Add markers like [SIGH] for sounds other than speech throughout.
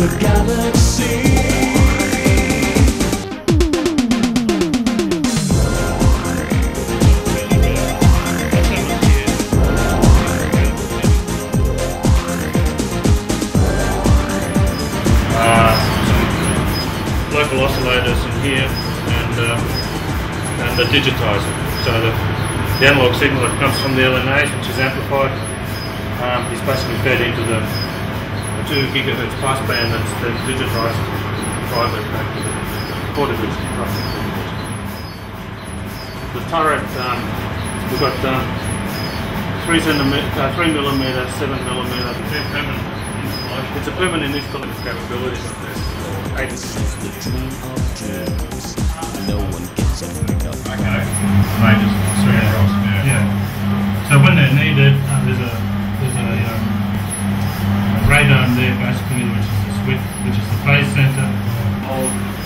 the galaxy. uh, local oscillators in here and um, and the digitizer. So the, the analog signal that comes from the LNAs, which is amplified, um, is basically fed into the 2 gigahertz passband that's then digitized private back to the quarter which is roughly 2 gigahertz. The turret, um, we've got um, 3 centimeter, uh, 3 millimeter, 7 millimeter, permanent installation. It's a permanent installation capability of this. Eight. The dream of dreams. No one gets it. Okay. Ranges three across. Yeah. yeah. So when they're needed, uh, there's a there's a, a radar in there basically, which is the switch, which is the phase center.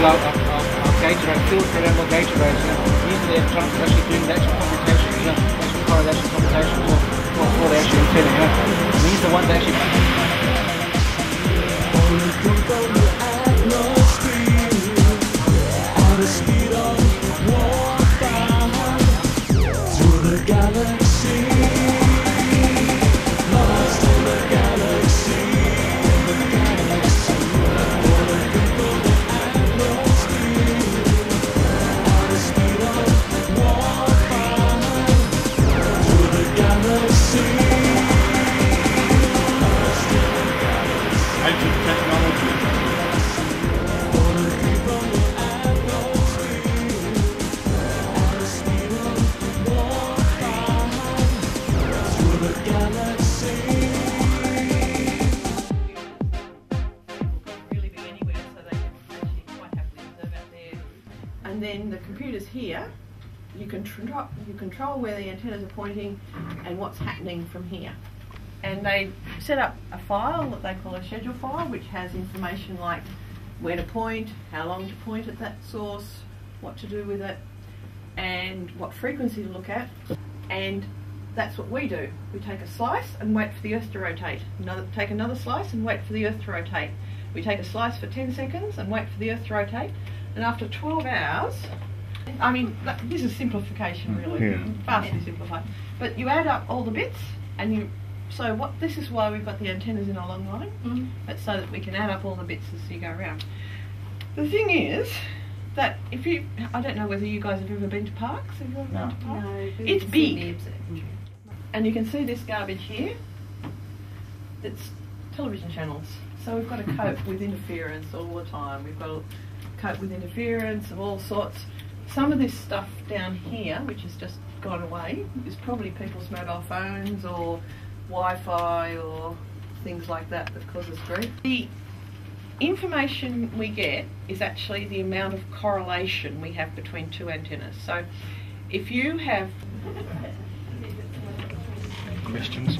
All our, our, our. You know, the electronics actually doing the actual computations, you know, correlation computations for, for, for the actual. You know. These are the ones that actually control, you control where the antennas are pointing and what's happening from here. And they set up a file that they call a schedule file, which has information like where to point, how long to point at that source, what to do with it, and what frequency to look at. And that's what we do. We take a slice and wait for the Earth to rotate. Another, take another slice and wait for the Earth to rotate. We take a slice for 10 seconds and wait for the Earth to rotate. And after 12 hours, I mean, this is simplification really, vastly simplified. But you add up all the bits and you, so what, this is why we've got the antennas in a long line. Mm-hmm. It's so that we can add up all the bits as you go around. The thing is that if you, I don't know whether you guys have ever been to Parkes. Have you ever been to Parkes? It's big. And you can see this garbage here. It's television channels. So we've got to cope with interference all the time. We've got to cope with interference of all sorts. Some of this stuff down here, which has just gone away, is probably people's mobile phones or Wi-Fi or things like that that causes grief. The information we get is actually the amount of correlation we have between two antennas. So if you have [LAUGHS] Questions?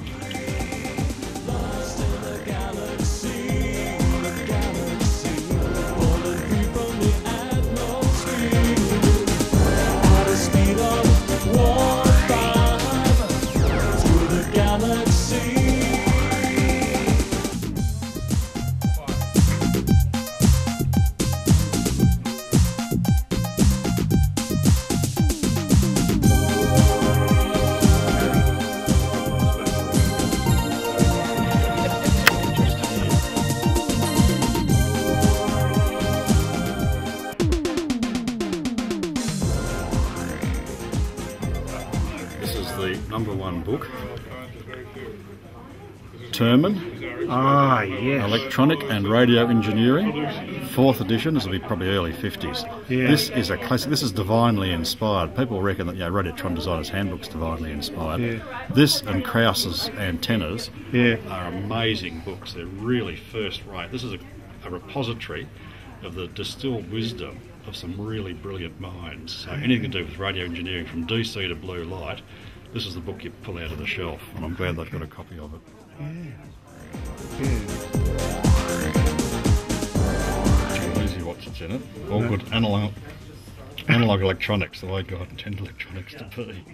Book. Terman, Ah, yes. Electronic and Radio Engineering, fourth edition. This will be probably early 50s. Yeah. This is a classic. This is divinely inspired. People reckon that you know, Radiotron Designer's Handbook's divinely inspired. Yeah. This and Kraus's Antennas Yeah. are amazing books. They're really first rate. This is a, a repository of the distilled wisdom of some really brilliant minds. So anything to do with radio engineering from DC to blue light, this is the book you pull out of the shelf, and I'm glad they've got a copy of it. Gee, Easy what's it's in it. All good analog, analog electronics, the way God intended electronics to be.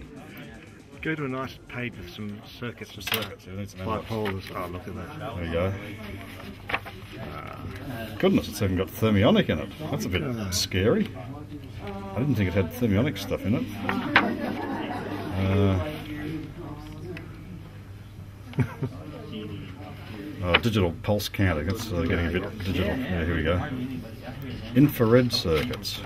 Go to a nice page with some circuits and yeah, an bipolars. Oh, look at that. There you go. Ah. Goodness, it's even got thermionic in it. That's a bit scary. I didn't think it had thermionic stuff in it. Uh, oh, [LAUGHS] digital pulse counting. That's uh, getting a bit digital. Yeah, here we go. Infrared circuits.